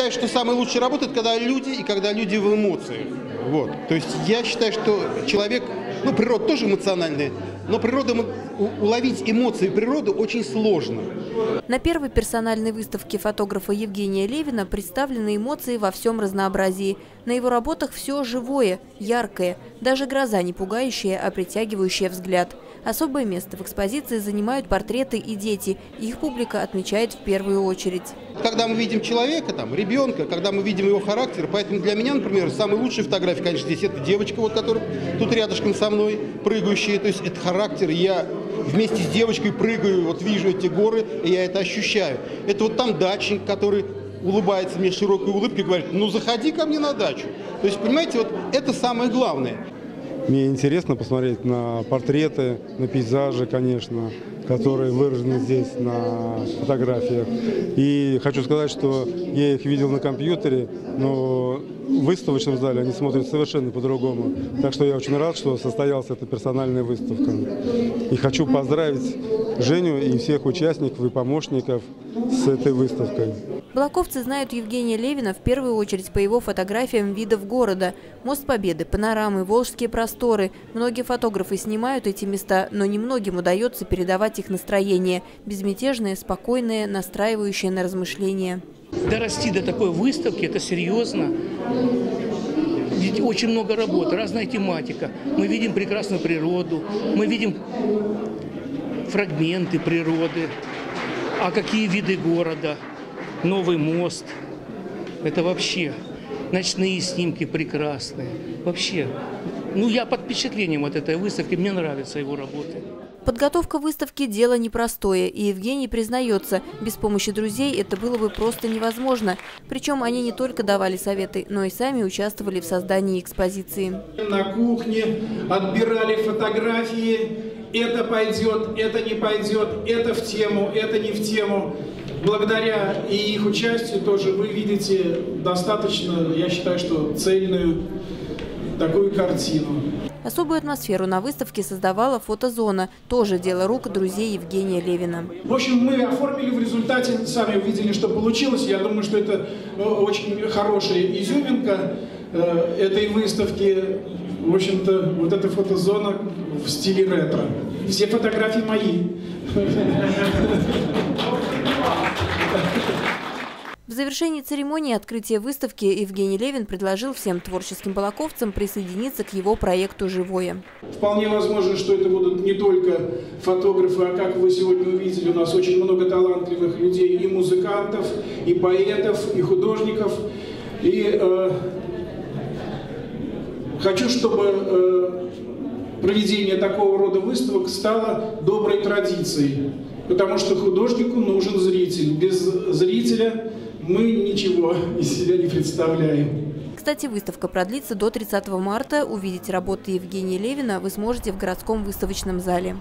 считаю, что самая лучшая работа – это когда люди и когда люди в эмоциях. Вот. То есть я считаю, что человек, ну, природа тоже эмоциональная, но природа, уловить эмоции природы очень сложно. На первой персональной выставке фотографа Евгения Левина представлены эмоции во всем разнообразии. На его работах все живое, яркое, даже гроза не пугающая, а притягивающая взгляд. Особое место в экспозиции занимают портреты и дети. Их публика отмечает в первую очередь. Когда мы видим человека, там, ребенка, когда мы видим его характер, поэтому для меня, например, самые лучшие фотографии, конечно, здесь это девочка, вот, которая тут рядышком со мной, прыгающая. То есть это характер. Я вместе с девочкой прыгаю, вот вижу эти горы, и я это ощущаю. Это вот там дачник, который улыбается мне широкой улыбкой говорит, ну заходи ко мне на дачу. То есть, понимаете, вот это самое главное. Мне интересно посмотреть на портреты, на пейзажи, конечно, которые выражены здесь на фотографиях. И хочу сказать, что я их видел на компьютере, но в выставочном зале они смотрят совершенно по-другому. Так что я очень рад, что состоялась эта персональная выставка. И хочу поздравить Женю и всех участников и помощников с этой выставкой. Балаковцы знают Евгения Левина в первую очередь по его фотографиям видов города. Мост Победы, панорамы, Волжские просторы. Многие фотографы снимают эти места, но немногим удается передавать их настроение. Безмятежное, спокойное, настраивающее на размышления. Дорасти до такой выставки – это серьезно. Ведь очень много работы, разная тематика. Мы видим прекрасную природу, мы видим фрагменты природы, а какие виды города, новый мост. Это вообще ночные снимки прекрасные. Вообще, ну я под впечатлением от этой выставки, мне нравятся его работы. Подготовка выставки – дело непростое, и Евгений признается, без помощи друзей это было бы просто невозможно. Причем они не только давали советы, но и сами участвовали в создании экспозиции. На кухне отбирали фотографии, это пойдет, это не пойдет, это в тему, это не в тему. Благодаря и их участию тоже вы видите достаточно, я считаю, что цельную такую картину. Особую атмосферу на выставке создавала фотозона, тоже дело рук друзей Евгения Левина. В общем, мы оформили в результате, сами увидели, что получилось. Я думаю, что это ну, очень хорошая изюминка э, этой выставки. В общем-то, вот эта фотозона в стиле ретро. Все фотографии мои. Завершении церемонии открытия выставки Евгений Левин предложил всем творческим балаковцам присоединиться к его проекту «Живое». Вполне возможно, что это будут не только фотографы, а как вы сегодня увидели, у нас очень много талантливых людей, и музыкантов, и поэтов, и художников. И э, хочу, чтобы э, проведение такого рода выставок стало доброй традицией. Потому что художнику нужен зритель. Без зрителя мы ничего из себя не представляем. Кстати, выставка продлится до 30 марта. Увидеть работы Евгения Левина вы сможете в городском выставочном зале.